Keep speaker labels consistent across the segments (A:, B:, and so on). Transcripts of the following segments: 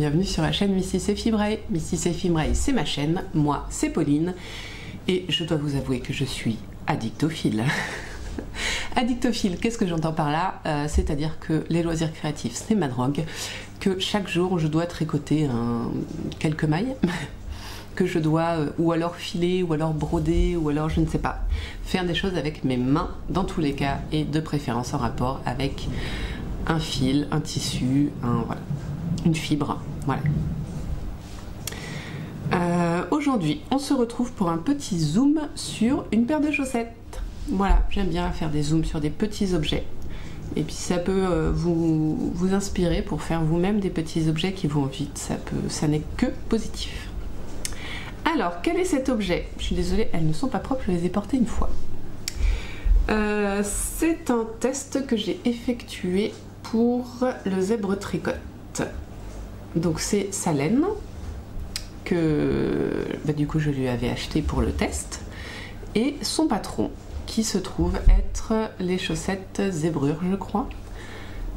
A: Bienvenue sur la chaîne Missy et Fibrae. Missy et c'est ma chaîne, moi c'est Pauline et je dois vous avouer que je suis addictophile. addictophile, qu'est-ce que j'entends par là? Euh, C'est-à-dire que les loisirs créatifs, c'est ma drogue, que chaque jour je dois tricoter quelques mailles, que je dois euh, ou alors filer, ou alors broder, ou alors je ne sais pas, faire des choses avec mes mains dans tous les cas et de préférence en rapport avec un fil, un tissu, un, une fibre. Voilà. Euh, aujourd'hui, on se retrouve pour un petit zoom sur une paire de chaussettes. Voilà, j'aime bien faire des zooms sur des petits objets. Et puis ça peut euh, vous, inspirer pour faire vous-même des petits objets qui vont vite. Ça n'est que positif. Alors, quel est cet objet? Je suis désolée, elles ne sont pas propres, je les ai portées une fois. Euh, c'est un test que j'ai effectué pour le zèbre tricote. Donc c'est sa laine que bah, du coup je lui avais acheté pour le test et son patron qui se trouve être les chaussettes zébrures je crois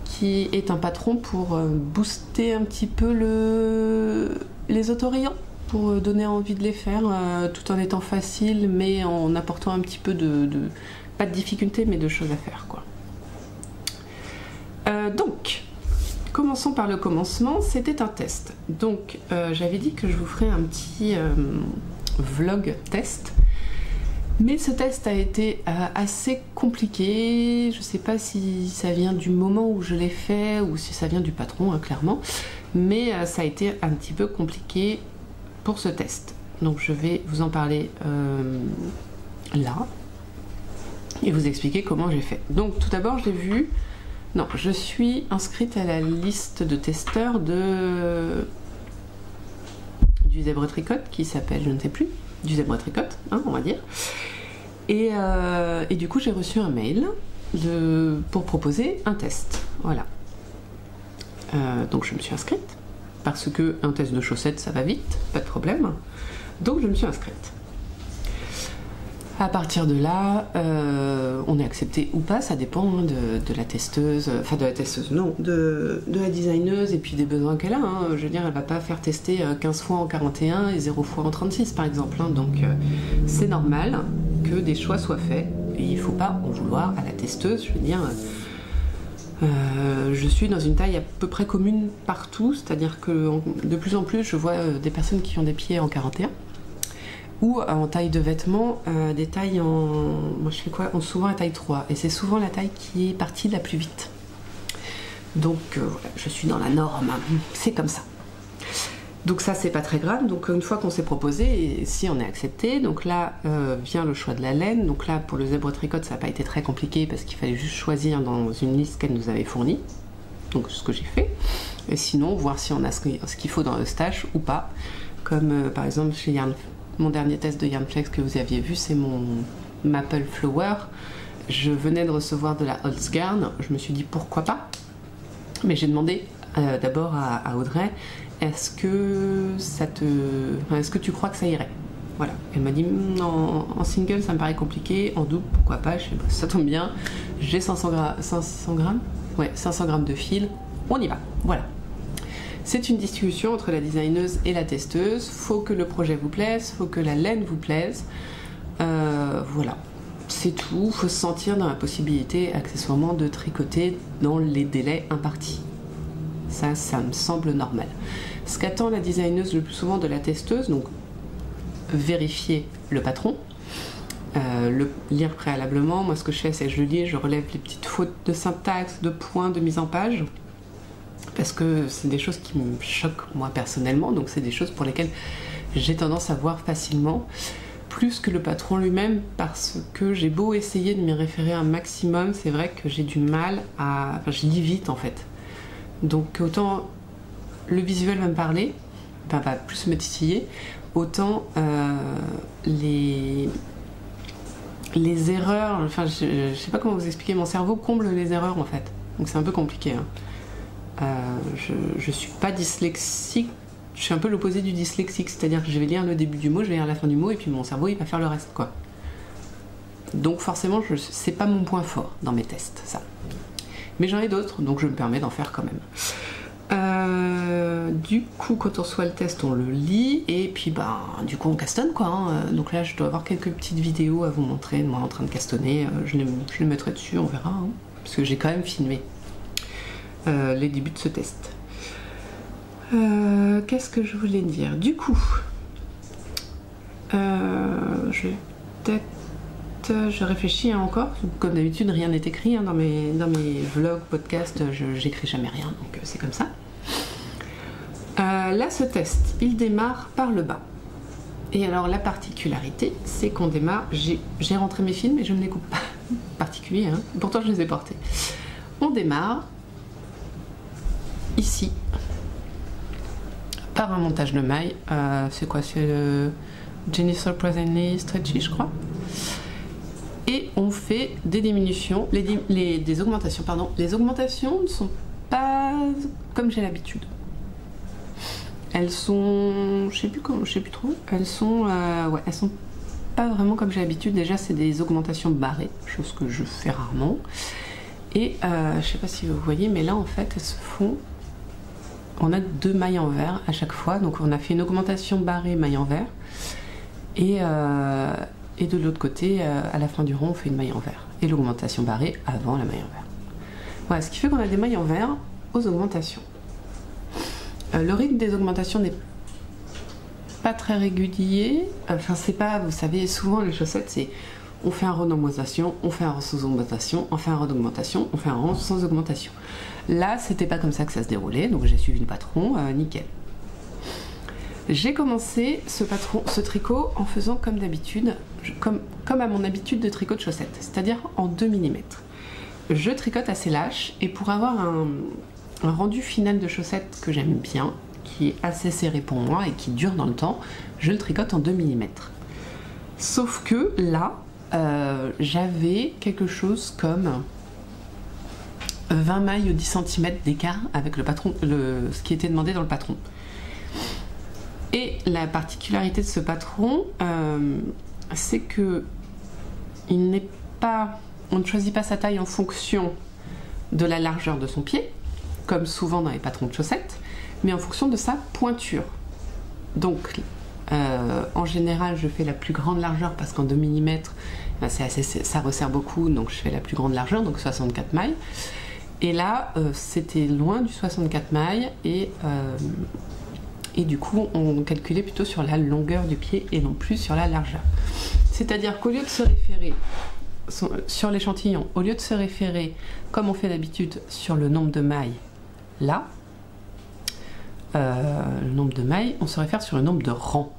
A: qui est un patron pour euh, booster un petit peu le... les autorayants pour euh, donner envie de les faire euh, tout en étant facile mais en apportant un petit peu de, pas de difficulté mais de choses à faire quoi. donc Commençons par le commencement, c'était un test. Donc euh, j'avais dit que je vous ferais un petit euh, vlog test. Mais ce test a été euh, assez compliqué. Je ne sais pas si ça vient du moment où je l'ai fait ou si ça vient du patron, hein, clairement. Mais ça a été un petit peu compliqué pour ce test. Donc je vais vous en parler là et vous expliquer comment j'ai fait. Donc tout d'abord j'ai vu non, je suis inscrite à la liste de testeurs de du zèbre tricote qui s'appelle, je ne sais plus, du zèbre tricote, hein, on va dire. Euh, et, du coup, j'ai reçu un mail pour proposer un test. Voilà. Euh, donc, je me suis inscrite parce que un test de chaussettes, ça va vite, pas de problème. Donc, je me suis inscrite. À partir de là, euh, on est accepté ou pas, ça dépend hein, de, la testeuse, enfin de la testeuse, non, de, la designeuse et puis des besoins qu'elle a. Hein. Je veux dire, elle va pas faire tester 15 euh, fois en 41 et 0 fois en 36 par exemple. Hein. Donc euh, c'est normal que des choix soient faits et il faut pas en vouloir à la testeuse. Je veux dire, je suis dans une taille à peu près commune partout, c'est-à-dire que de plus en plus je vois des personnes qui ont des pieds en 41 ou en taille de vêtements, euh, des tailles en. Moi je fais quoi? En Souvent à taille 3. Et c'est souvent la taille qui est partie la plus vite. Donc euh, je suis dans la norme. C'est comme ça. Donc ça c'est pas très grave. Donc une fois qu'on s'est proposé, si on est accepté, donc là euh, vient le choix de la laine. Donc là pour le zèbre tricote ça n'a pas été très compliqué parce qu'il fallait juste choisir dans une liste qu'elle nous avait fournie. Donc ce que j'ai fait. Et sinon voir si on a ce qu'il faut dans le stash ou pas. Comme par exemple chez Yarn mon dernier test de Yarnflex que vous aviez vu, c'est mon Maple Flower. Je venais de recevoir de la Holzgarn. Je me suis dit pourquoi pas. Mais j'ai demandé euh, d'abord à, Audrey est-ce que ça te. est-ce que tu crois que ça irait? Voilà. Elle m'a dit hmm, en, single ça me paraît compliqué, en double pourquoi pas? Je sais pas, ça tombe bien. J'ai 500, 500 grammes Ouais, 500 grammes de fil. On y va. Voilà. C'est une discussion entre la designeuse et la testeuse. Faut que le projet vous plaise, faut que la laine vous plaise. Euh, voilà, c'est tout. Faut se sentir dans la possibilité, accessoirement, de tricoter dans les délais impartis. Ça, ça me semble normal. Ce qu'attend la designeuse le plus souvent de la testeuse, donc vérifier le patron, euh, le lire préalablement. Moi, ce que je fais, c'est que je lis, je relève les petites fautes de syntaxe, de points, de mise en page parce que c'est des choses qui me choquent moi personnellement, donc c'est des choses pour lesquelles j'ai tendance à voir facilement, plus que le patron lui-même, parce que j'ai beau essayer de m'y référer un maximum, c'est vrai que j'ai du mal à... Enfin, je lis vite en fait. Donc autant le visuel va me parler, va plus me titiller, autant euh, les les erreurs, enfin je, je, sais pas comment vous expliquer, mon cerveau comble les erreurs en fait. Donc c'est un peu compliqué. Hein. Euh, je, ne suis pas dyslexique, je suis un peu l'opposé du dyslexique, c'est-à-dire que je vais lire le début du mot, je vais lire la fin du mot, et puis mon cerveau il va faire le reste, quoi. Donc forcément, c'est pas mon point fort dans mes tests, ça. Mais j'en ai d'autres, donc je me permets d'en faire quand même. Euh, Euh, du coup, quand on reçoit le test, on le lit et puis bah, du coup, on castonne quoi. hein. Donc là, je dois avoir quelques petites vidéos à vous montrer moi en train de castonner. Euh, je, les, je mettrai dessus, on verra, hein, parce que j'ai quand même filmé euh, les débuts de ce test. Euh, Qu'est-ce que je voulais dire? Du coup, euh, je vais peut-être je réfléchis encore. Comme d'habitude, rien n'est écrit hein, dans, mes, vlogs, podcasts. Je j'écris jamais rien, donc c'est comme ça. Là, ce test, il démarre par le bas. Et alors, la particularité, c'est qu'on démarre. J'ai j'ai rentré mes films et je ne les coupe pas. Particulier, hein. pourtant je les ai portés. On démarre ici par un montage de mailles. Euh, c'est quoi? C'est le Jenny Surprisingly Stretchy, je crois et on fait des diminutions, les, dim- les- des augmentations, pardon. Les augmentations ne sont pas comme j'ai l'habitude. Elles sont, je sais plus comment, je sais plus trop. Elles sont, euh, ouais, elles sont pas vraiment comme j'ai l'habitude. Déjà, c'est des augmentations barrées, chose que je fais rarement. Et euh, je sais pas si vous voyez, mais là en fait, elles se font. On a deux mailles en vert à chaque fois, donc on a fait une augmentation barrée maille en vert. Et, euh, de l'autre côté, euh, à la fin du rond, on fait une maille en vert. Et l'augmentation barrée avant la maille en vert. Voilà, ce qui fait qu'on a des mailles en vert aux augmentations. Euh, le rythme des augmentations n'est pas très régulier. Enfin, c'est pas, vous savez, souvent les chaussettes, c'est on fait un rond d'augmentation, on fait un rond sans augmentation, on fait un rond d'augmentation, on fait un rond sans augmentation. Là, c'était pas comme ça que ça se déroulait, donc j'ai suivi le patron, euh, nickel. J'ai commencé ce, tricot en faisant comme d'habitude, comme à mon habitude de tricot de chaussettes, c'est-à-dire en 2 mm. Je tricote assez lâche et pour avoir un, un rendu final de chaussettes que j'aime bien, qui est assez serré pour moi et qui dure dans le temps, je le tricote en 2 mm. Sauf que là, euh, j'avais quelque chose comme 20 mailles ou 10 cm d'écart avec le patron, le, ce qui était demandé dans le patron. Et la particularité de ce patron, euh, c'est que il n'est pas, on ne choisit pas sa taille en fonction de la largeur de son pied, comme souvent dans les patrons de chaussettes, mais en fonction de sa pointure. Donc, euh, en général, je fais la plus grande largeur parce qu'en 2 mm, c'est- ça resserre beaucoup, donc je fais la plus grande largeur, donc 64 mailles. Et là, euh, c'était loin du 64 mailles et euh, et du coup, on calculait plutôt sur la longueur du pied et non plus sur la largeur. C'est-à-dire qu'au lieu de se référer sur l'échantillon, au lieu de se référer, comme on fait d'habitude, sur le nombre de mailles, là, euh, le nombre de mailles, on se réfère sur le nombre de rangs.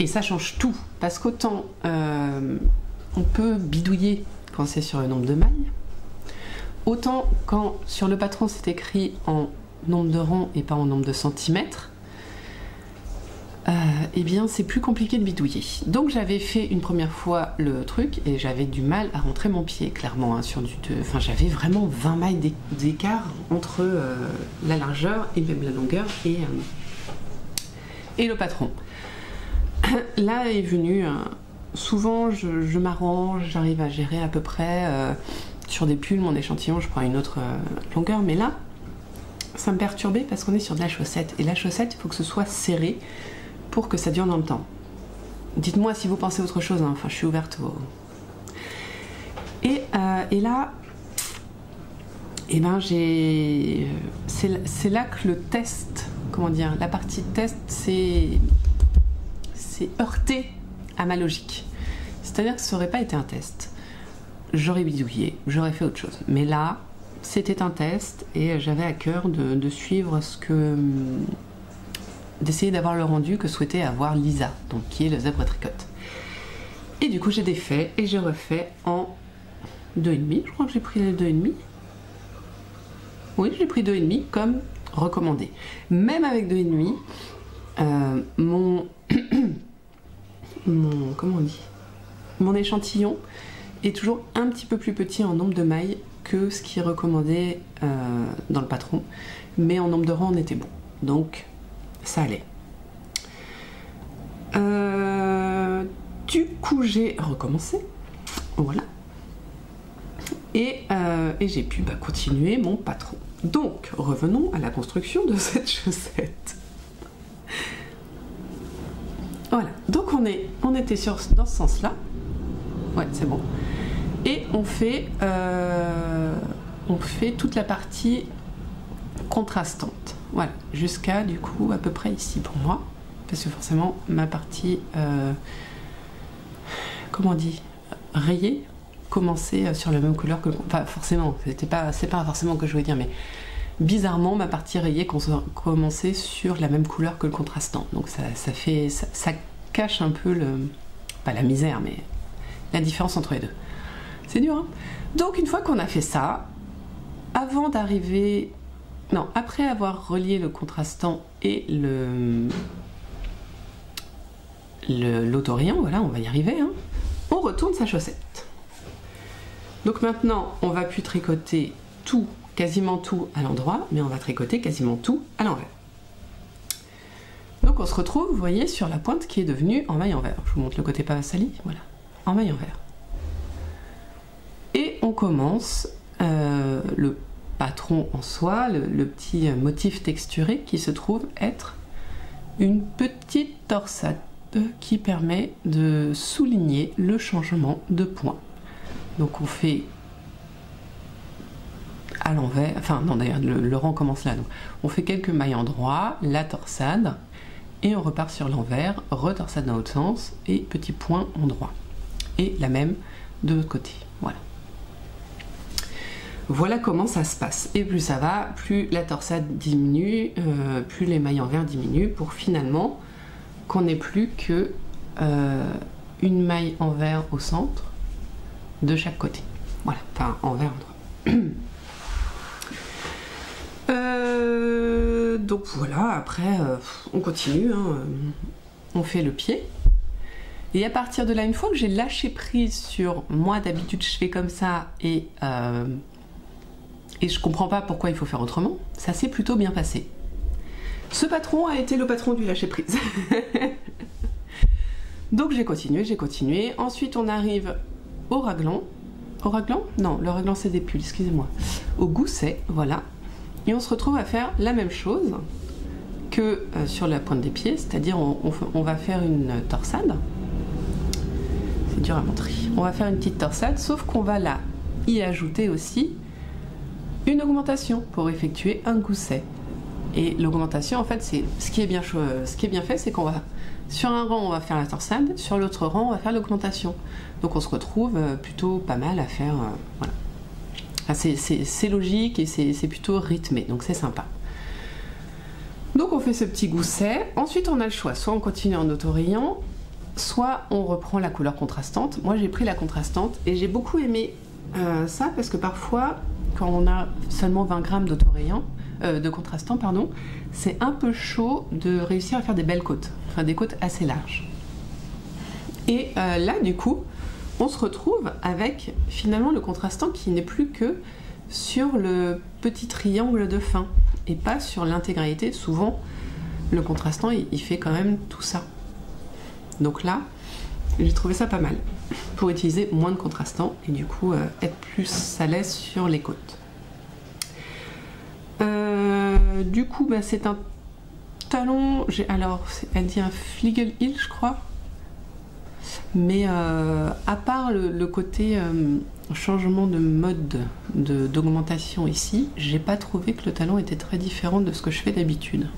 A: Et ça change tout, parce qu'autant euh, on peut bidouiller quand c'est sur le nombre de mailles, autant quand sur le patron c'est écrit en nombre de rangs et pas en nombre de centimètres, euh, eh bien c'est plus compliqué de bidouiller. Donc j'avais fait une première fois le truc et j'avais du mal à rentrer mon pied, clairement. hein, sur du, enfin j'avais vraiment 20 mailles d'é- d'écart entre euh, la largeur et même la longueur et le patron. Là est venu. euh, souvent je, m'arrange, j'arrive à gérer à peu près. euh, sur des pulls, mon échantillon, je prends une autre euh, longueur, mais là, ça me perturbait parce qu'on est sur de la chaussette. Et la chaussette, il faut que ce soit serré pour que ça dure dans le temps. Dites-moi si vous pensez autre chose, hein. enfin je suis ouverte au... Et, et là, eh ben j'ai... C'est là que le test, comment dire, la partie test, c'est... Heurté à ma logique. C'est-à-dire que ça aurait pas été un test. J'aurais bidouillé, j'aurais fait autre chose. Mais là, c'était un test et j'avais à cœur de, suivre ce que. d'essayer d'avoir le rendu que souhaitait avoir Lisa, donc qui est le zèbre tricote. Et du coup, j'ai défait et j'ai refait en 2,5. Je crois que j'ai pris les 2,5. Oui, j'ai pris 2,5 comme recommandé. Même avec 2,5, euh, mon. mon. comment on dit Mon échantillon est toujours un petit peu plus petit en nombre de mailles que ce qui est recommandé euh, dans le patron, mais en nombre de rangs on était bon, donc ça allait. Euh, du coup j'ai recommencé, voilà. Et, euh, j'ai pu bah, continuer mon patron. Donc, revenons à la construction de cette chaussette. Voilà, donc on, est, on était sur, dans ce sens-là. Ouais, c'est bon. Et on fait, euh, on fait toute la partie contrastante. Voilà, jusqu'à du coup à peu près ici pour moi. Parce que forcément, ma partie, euh, comment on dit, rayée, commençait sur la même couleur que. Enfin, forcément, c'était pas, c'est pas forcément que je voulais dire, mais bizarrement, ma partie rayée commençait sur la même couleur que le contrastant. Donc ça, fait, ça, cache un peu le, pas la misère, mais la différence entre les deux. C'est dur. Hein Donc une fois qu'on a fait ça, avant d'arriver, non, après avoir relié le contrastant et le l'autorient, voilà, on va y arriver, hein, on retourne sa chaussette. Donc maintenant, on va plus tricoter tout, quasiment tout à l'endroit, mais on va tricoter quasiment tout à l'envers. Donc on se retrouve, vous voyez, sur la pointe qui est devenue en maille envers. Je vous montre le côté pas sali, voilà, en maille envers. Et on commence euh, le patron en soi, le, petit motif texturé qui se trouve être une petite torsade qui permet de souligner le changement de point. Donc on fait à l'envers, enfin non d'ailleurs le, rang commence là, donc on fait quelques mailles en droit, la torsade, et on repart sur l'envers, retorsade dans l'autre sens, et petit point en droit. Et la même de l'autre côté, voilà. Voilà comment ça se passe. Et plus ça va, plus la torsade diminue, euh, plus les mailles envers diminuent, pour finalement qu'on n'ait plus que euh, une maille envers au centre de chaque côté. Voilà, enfin envers en droit. Euh, donc voilà, après on continue, hein, on fait le pied. Et à partir de là, une fois que j'ai lâché prise sur moi, d'habitude je fais comme ça et et je comprends pas pourquoi il faut faire autrement, ça s'est plutôt bien passé. Ce patron a été le patron du lâcher prise. Donc j'ai continué, j'ai continué. Ensuite on arrive au raglan. Au raglan? Non, le raglan c'est des pulls, excusez-moi. Au gousset, voilà. Et on se retrouve à faire la même chose que euh, sur la pointe des pieds, c'est-à-dire on, va faire une torsade. C'est dur à montrer. On va faire une petite torsade, sauf qu'on va là y ajouter aussi une augmentation pour effectuer un gousset. Et l'augmentation, en fait, c'est ce qui est bien, ce qui est bien fait, c'est qu'on va sur un rang, on va faire la torsade, sur l'autre rang, on va faire l'augmentation. Donc on se retrouve euh, plutôt pas mal à faire. Euh, voilà. C'est logique et c'est plutôt rythmé, donc c'est sympa. Donc on fait ce petit gousset. Ensuite, on a le choix. Soit on continue en autorayon, soit on reprend la couleur contrastante. Moi, j'ai pris la contrastante et j'ai beaucoup aimé euh, ça parce que parfois, quand on a seulement 20 grammes d'autorayant, euh, de contrastant, pardon, c'est un peu chaud de réussir à faire des belles côtes, enfin des côtes assez larges. Et euh, là, du coup, on se retrouve avec finalement le contrastant qui n'est plus que sur le petit triangle de fin et pas sur l'intégralité. Souvent, le contrastant, il, fait quand même tout ça. Donc là, j'ai trouvé ça pas mal pour utiliser moins de contrastant et du coup euh, être plus à l'aise sur les côtes. Euh, du coup, bah, c'est un talon. Alors, elle dit un Fliegel Hill, je crois. Mais euh, à part le, côté euh, changement de mode d'augmentation ici, j'ai pas trouvé que le talon était très différent de ce que je fais d'habitude.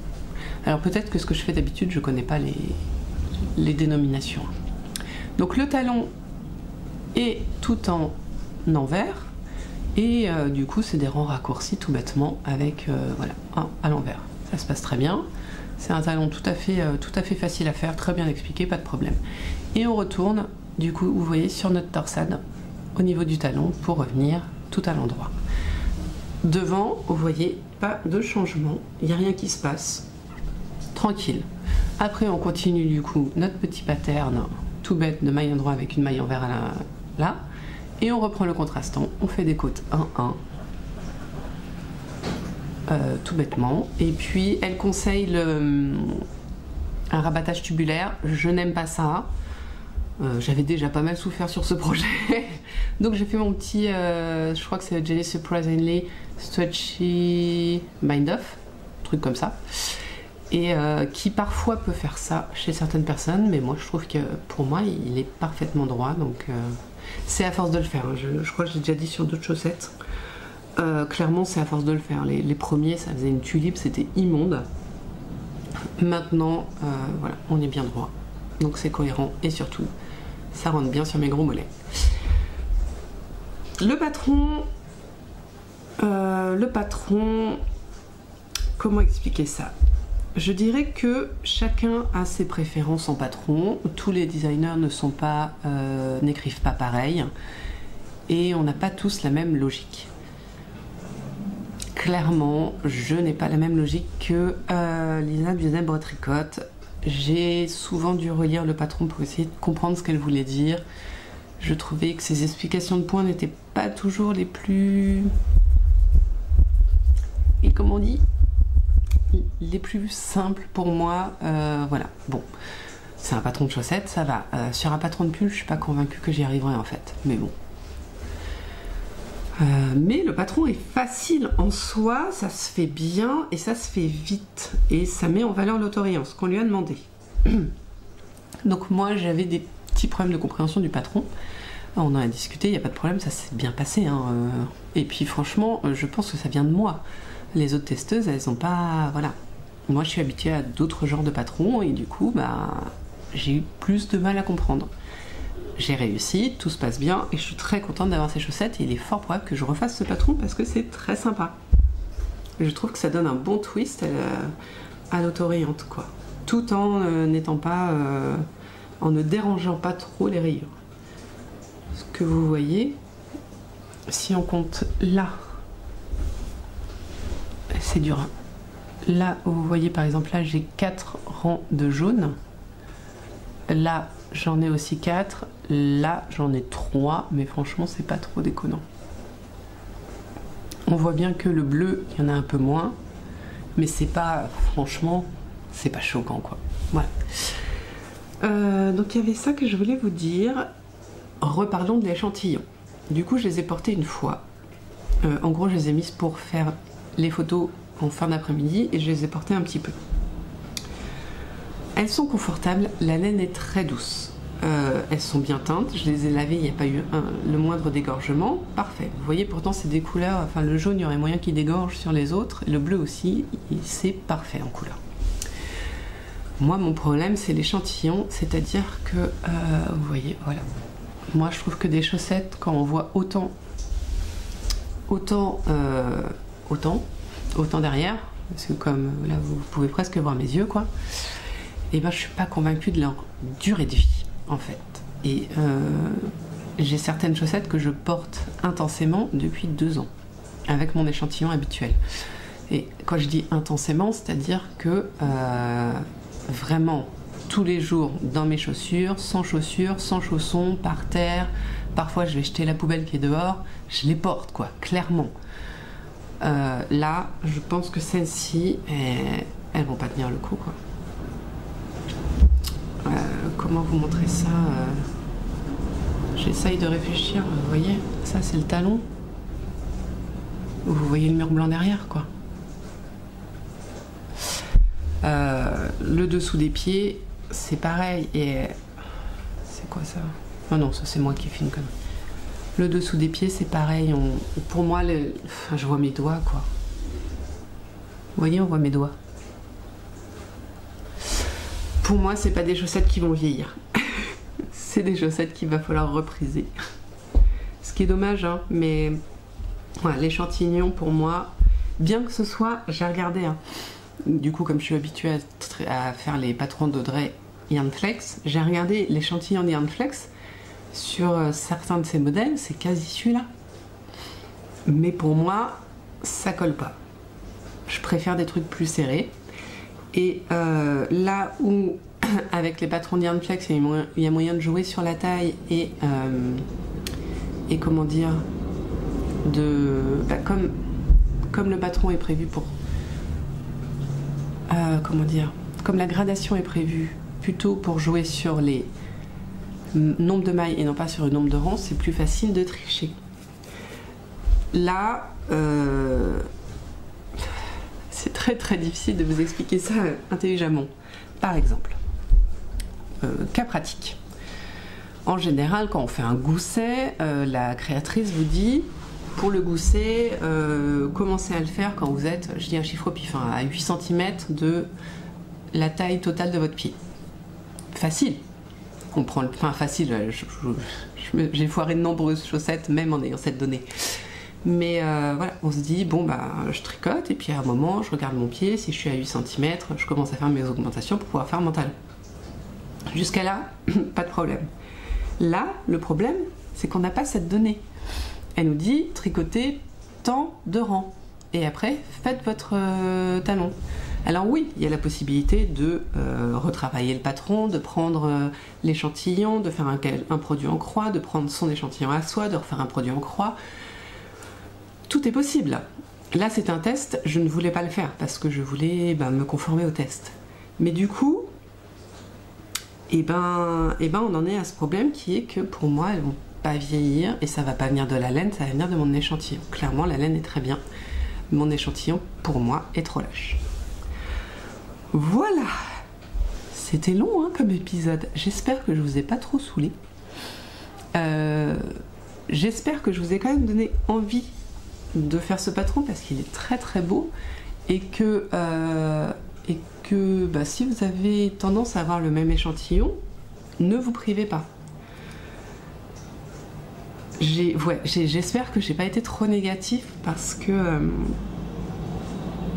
A: Alors peut-être que ce que je fais d'habitude, je connais pas les, dénominations. Donc le talon est tout en envers et euh, du coup, c'est des rangs raccourcis tout bêtement avec euh, voilà, un à l'envers. Ça se passe très bien. C'est un talon tout à, fait, euh, tout à fait facile à faire, très bien expliqué, pas de problème. Et on retourne, du coup, vous voyez, sur notre torsade au niveau du talon pour revenir tout à l'endroit. Devant, vous voyez, pas de changement, il n'y a rien qui se passe. Tranquille. Après, on continue du coup notre petit pattern tout bête de maille endroit avec une maille envers là et on reprend le contrastant, on fait des côtes 1-1, euh, tout bêtement. Et puis elle conseille le, un rabattage tubulaire, je n'aime pas ça. Euh, j'avais déjà pas mal souffert sur ce projet, Donc j'ai fait mon petit, euh, je crois que c'est Jelly Surprisingly Stretchy Mind Off, truc comme ça. Et euh, qui parfois peut faire ça chez certaines personnes, mais moi je trouve que pour moi il est parfaitement droit, donc euh, c'est à force de le faire. hein. Je, je crois que j'ai déjà dit sur d'autres chaussettes. Euh, clairement c'est à force de le faire. Les, premiers ça faisait une tulipe, c'était immonde. Maintenant, euh, voilà, on est bien droit. Donc c'est cohérent et surtout, ça rentre bien sur mes gros mollets. Le patron, euh, le patron, comment expliquer ça? Je dirais que chacun a ses préférences en patron. Tous les designers ne sont pas, n'écrivent pas pareil, et on n'a pas tous la même logique. Clairement, je n'ai pas la même logique que euh, Lisa Tricote. J'ai souvent dû relire le patron pour essayer de comprendre ce qu'elle voulait dire. Je trouvais que ses explications de points n'étaient pas toujours les plus. Et comme on dit Les plus simples pour moi. Euh, voilà, bon. C'est un patron de chaussettes, ça va. Euh, sur un patron de pull, je suis pas convaincue que j'y arriverai en fait. Mais bon. Euh, mais le patron est facile en soi, ça se fait bien et ça se fait vite. Et ça met en valeur l'autorien, ce qu'on lui a demandé. Donc moi j'avais des petits problèmes de compréhension du patron. On en a discuté, il n'y a pas de problème, ça s'est bien passé. hein, euh. Et puis franchement, euh, je pense que ça vient de moi. Les autres testeuses, elles ont pas... Voilà. Moi je suis habituée à d'autres genres de patrons et du coup, bah, j'ai eu plus de mal à comprendre. J'ai réussi, tout se passe bien et je suis très contente d'avoir ces chaussettes et il est fort probable que je refasse ce patron parce que c'est très sympa. Je trouve que ça donne un bon twist à l'autorayante quoi. Tout en euh, n'étant pas euh, en ne dérangeant pas trop les rayures. Ce que vous voyez, si on compte là, c'est dur. hein. Là, vous voyez par exemple là, j'ai 4 rangs de jaune. Là, j'en ai aussi 4. Là, j'en ai 3, mais franchement, c'est pas trop déconnant. On voit bien que le bleu, il y en a un peu moins, mais c'est pas, franchement, c'est pas choquant quoi. Voilà. Euh, donc il y avait ça que je voulais vous dire. Reparlons de l'échantillon. Du coup, je les ai portés une fois. Euh, en gros, je les ai mises pour faire les photos en fin d'après-midi et je les ai portées un petit peu. Elles sont confortables, la laine est très douce. Euh, elles sont bien teintes, je les ai lavées, il n'y a pas eu le moindre dégorgement. Parfait. Vous voyez, pourtant, c'est des couleurs. Enfin, le jaune, il y aurait moyen qu'il dégorge sur les autres. Le bleu aussi, c'est parfait en couleur. Moi, mon problème, c'est l'échantillon, c'est-à-dire que, euh, vous voyez, voilà. Moi, je trouve que des chaussettes, quand on voit autant, autant, euh, autant, autant derrière, parce que comme là, vous pouvez presque voir mes yeux, quoi. Et ben, je suis pas convaincue de leur durée de vie, en fait. Et euh, j'ai certaines chaussettes que je porte intensément depuis deux ans, avec mon échantillon habituel. Et quand je dis intensément, c'est-à-dire que euh, vraiment tous les jours dans mes chaussures, sans chaussures, sans chaussons, par terre. Parfois, je vais jeter la poubelle qui est dehors. Je les porte, quoi, clairement. Euh, là, je pense que celles-ci, elles, elles vont pas tenir le coup, quoi. Euh, comment vous montrer ça euh, J'essaye de réfléchir. Vous voyez, ça c'est le talon. Vous voyez le mur blanc derrière, quoi. Euh, le dessous des pieds, c'est pareil. Et c'est quoi ça? Oh non, ça c'est moi qui filme comme. Le dessous des pieds, c'est pareil. Pour moi, je vois mes doigts, quoi. Vous voyez, on voit mes doigts. Pour moi, c'est pas des chaussettes qui vont vieillir. c'est des chaussettes qu'il va falloir repriser. Ce qui est dommage, hein, mais l'échantillon pour moi, bien que ce soit, j'ai regardé, hein, du coup, comme je suis habituée à, faire les patrons d'Audrey Yarnflex, j'ai regardé l'échantillon de Yarnflex sur euh, certains de ces modèles, c'est quasi celui-là. Mais pour moi, ça colle pas. Je préfère des trucs plus serrés. Et euh, là où, avec les patrons de Yarnflex, il y a moyen- de jouer sur la taille et, euh, et comment dire, de, bah, comme, comme le patron est prévu pour. euh, comment dire Comme la gradation est prévue plutôt pour jouer sur les, nombre de mailles et non pas sur le nombre de rangs, c'est plus facile de tricher. Là, très difficile de vous expliquer ça intelligemment. Par exemple, euh, cas pratique. En général, quand on fait un gousset, euh, la créatrice vous dit pour le gousset, commencez à le faire quand vous êtes, je dis un chiffre au pif, hein, à 8 cm de la taille totale de votre pied. Facile. On le, facile. J'ai foiré de nombreuses chaussettes même en ayant cette donnée. Mais euh, voilà, on se dit, bon, bah, je tricote, et puis à un moment, je regarde mon pied, si je suis à 8 cm, je commence à faire mes augmentations pour pouvoir faire mon talon. Jusqu'à là, pas de problème. Là, le problème, c'est qu'on n'a pas cette donnée. Elle nous dit, tricotez tant de rangs, et après, faites votre euh, talon. Alors oui, il y a la possibilité de euh, retravailler le patron, de prendre l'échantillon, de faire un, produit en croix, de prendre son échantillon à soi, de refaire un produit en croix, tout est possible. Là, c'est un test, je ne voulais pas le faire parce que je voulais ben, me conformer au test. Mais du coup, eh ben, eh ben, on en est à ce problème qui est que pour moi, elles vont pas vieillir et ça va pas venir de la laine, ça va venir de mon échantillon. Clairement, la laine est très bien. Mon échantillon, pour moi, est trop lâche. Voilà C'était long hein, comme épisode. J'espère que je vous ai pas trop saoulé. Euh, j'espère que je vous ai quand même donné envie de faire ce patron parce qu'il est très très beau et que, euh, et que bah, si vous avez tendance à avoir le même échantillon, ne vous privez pas. J'espère que j'ai pas été trop négatif parce que euh,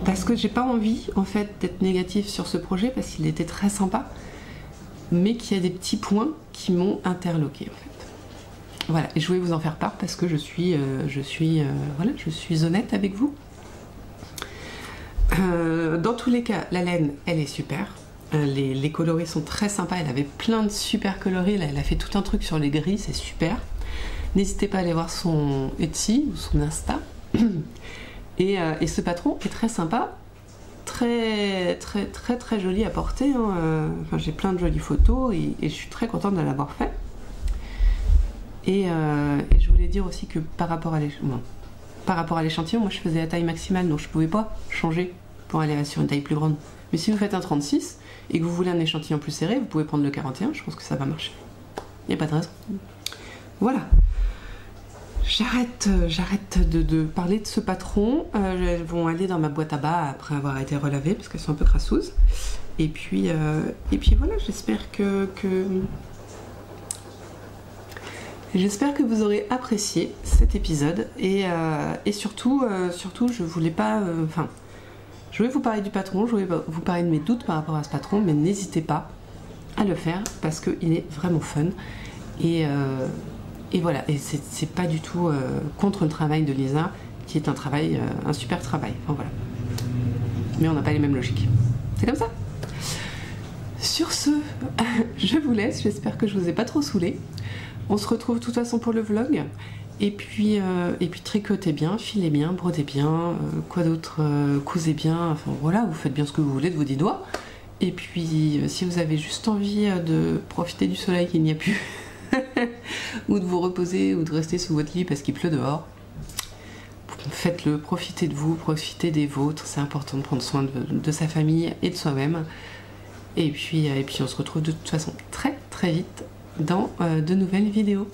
A: parce que j'ai pas envie en fait d'être négatif sur ce projet parce qu'il était très sympa, mais qu'il y a des petits points qui m'ont interloqué. Voilà, et je voulais vous en faire part parce que je suis, euh, je suis, euh, voilà, je suis honnête avec vous. Euh, dans tous les cas, la laine, elle est super. Les, coloris sont très sympas. Elle avait plein de super coloris. Là, elle a fait tout un truc sur les gris, c'est super. N'hésitez pas à aller voir son Etsy ou son Insta. Et, ce patron est très sympa, très très très très joli à porter. Hein. j'ai plein de jolies photos et je suis très contente de l'avoir fait. Euh, et, je voulais dire aussi que par rapport à l'échantillon, moi je faisais la taille maximale, donc je ne pouvais pas changer pour aller sur une taille plus grande. Mais si vous faites un 36 et que vous voulez un échantillon plus serré, vous pouvez prendre le 41, je pense que ça va marcher. Il n'y a pas de raison. Voilà. J'arrête, euh, j'arrête de, parler de ce patron. Euh, elles vont aller dans ma boîte à bas après avoir été relavées parce qu'elles sont un peu crassouses. Et puis, et puis voilà, j'espère que, que J'espère que vous aurez apprécié cet épisode et, euh, surtout, euh, surtout, je voulais pas. Euh, enfin, je voulais vous parler du patron, je voulais vous parler de mes doutes par rapport à ce patron, mais n'hésitez pas à le faire parce qu'il est vraiment fun. Et, voilà, et c'est pas du tout contre le travail de Lisa, qui est un travail, un super travail. Voilà. Mais on n'a pas les mêmes logiques. C'est comme ça. Sur ce, je vous laisse. J'espère que je vous ai pas trop saoulé. On se retrouve de toute façon pour le vlog. Et puis, euh, et puis tricotez bien, filez bien, brodez bien, euh, quoi d'autre, euh, cousez bien, enfin voilà, vous faites bien ce que vous voulez de vos dix doigts. Et puis si vous avez juste envie de profiter du soleil qu'il n'y a plus, ou de vous reposer, ou de rester sous votre lit parce qu'il pleut dehors, faites-le, profitez de vous, profitez des vôtres, c'est important de prendre soin de, de sa famille et de soi-même. Et puis, et puis on se retrouve de toute façon très très vite dans euh, de nouvelles vidéos.